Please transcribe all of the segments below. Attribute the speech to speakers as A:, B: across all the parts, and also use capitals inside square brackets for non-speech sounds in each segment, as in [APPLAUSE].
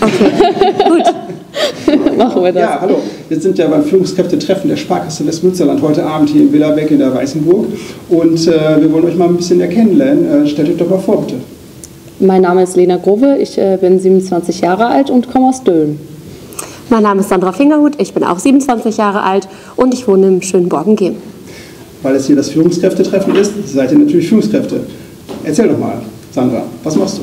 A: Okay, [LAUGHS] gut.
B: Machen wir das.
C: Ja, hallo. Wir sind ja beim Führungskräftetreffen der Sparkasse Westmünsterland heute Abend hier in Willerbeck in der Weißenburg. Und äh, wir wollen euch mal ein bisschen erkennen. Äh, stellt euch doch mal vor, bitte.
B: Mein Name ist Lena Grove, ich äh, bin 27 Jahre alt und komme aus Dölen.
A: Mein Name ist Sandra Fingerhut, ich bin auch 27 Jahre alt und ich wohne im schönen Borgen-Gehm.
C: Weil es hier das Führungskräftetreffen ist, seid ihr natürlich Führungskräfte. Erzähl doch mal, Sandra, was machst du?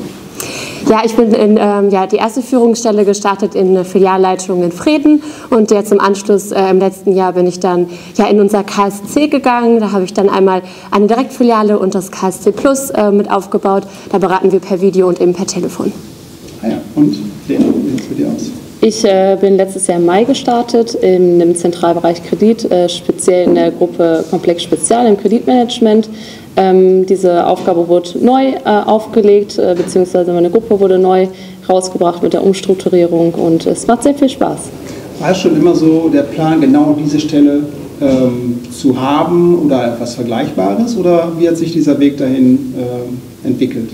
A: Ja, ich bin in ähm, ja, die erste Führungsstelle gestartet in eine Filialleitung in Frieden und jetzt im Anschluss äh, im letzten Jahr bin ich dann ja in unser KSC gegangen. Da habe ich dann einmal eine Direktfiliale und das KSC Plus äh, mit aufgebaut. Da beraten wir per Video und eben per Telefon.
C: Ah ja, und Lena, wie sieht es bei dir aus?
B: Ich äh, bin letztes Jahr im Mai gestartet in, im Zentralbereich Kredit, äh, speziell in der Gruppe Komplex Spezial im Kreditmanagement. Ähm, diese Aufgabe wurde neu äh, aufgelegt, äh, beziehungsweise meine Gruppe wurde neu rausgebracht mit der Umstrukturierung und es macht sehr viel Spaß.
C: War es schon immer so der Plan, genau diese Stelle ähm, zu haben oder etwas Vergleichbares? Oder wie hat sich dieser Weg dahin äh, entwickelt?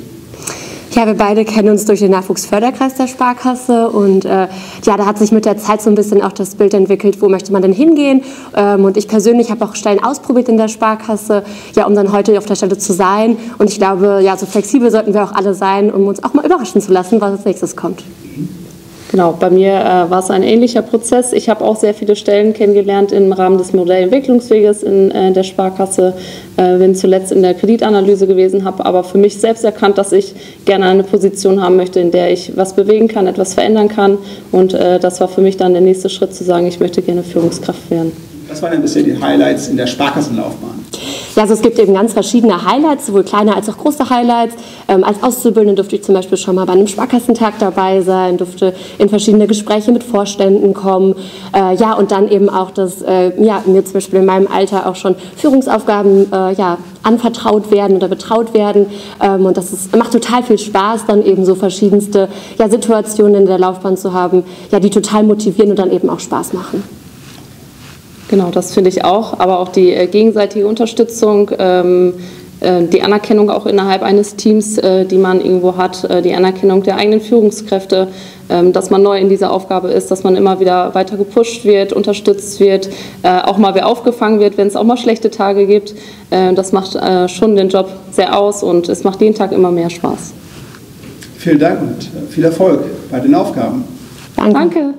A: Ja, wir beide kennen uns durch den Nachwuchsförderkreis der Sparkasse und äh, ja, da hat sich mit der Zeit so ein bisschen auch das Bild entwickelt, wo möchte man denn hingehen. Ähm, und ich persönlich habe auch Stellen ausprobiert in der Sparkasse, ja, um dann heute auf der Stelle zu sein. Und ich glaube, ja, so flexibel sollten wir auch alle sein, um uns auch mal überraschen zu lassen, was als nächstes kommt.
B: Genau, bei mir äh, war es ein ähnlicher Prozess. Ich habe auch sehr viele Stellen kennengelernt im Rahmen des Modellentwicklungsweges in äh, der Sparkasse. Äh, bin zuletzt in der Kreditanalyse gewesen, habe aber für mich selbst erkannt, dass ich gerne eine Position haben möchte, in der ich was bewegen kann, etwas verändern kann. Und äh, das war für mich dann der nächste Schritt zu sagen, ich möchte gerne Führungskraft werden.
C: Was waren denn bisher die Highlights in der Sparkassenlaufbahn?
A: Ja, also es gibt eben ganz verschiedene Highlights, sowohl kleine als auch große Highlights. Ähm, als Auszubildende durfte ich zum Beispiel schon mal bei einem Sparkassentag dabei sein, durfte in verschiedene Gespräche mit Vorständen kommen. Äh, ja, und dann eben auch, dass äh, ja, mir zum Beispiel in meinem Alter auch schon Führungsaufgaben äh, ja, anvertraut werden oder betraut werden. Ähm, und das ist, macht total viel Spaß, dann eben so verschiedenste ja, Situationen in der Laufbahn zu haben, ja, die total motivieren und dann eben auch Spaß machen.
B: Genau, das finde ich auch, aber auch die äh, gegenseitige Unterstützung, ähm, äh, die Anerkennung auch innerhalb eines Teams, äh, die man irgendwo hat, äh, die Anerkennung der eigenen Führungskräfte, ähm, dass man neu in dieser Aufgabe ist, dass man immer wieder weiter gepusht wird, unterstützt wird, äh, auch mal wieder aufgefangen wird, wenn es auch mal schlechte Tage gibt. Äh, das macht schon den Job sehr aus und es macht jeden Tag immer mehr Spaß.
C: Vielen Dank und viel Erfolg bei den Aufgaben.
B: Danke. Danke.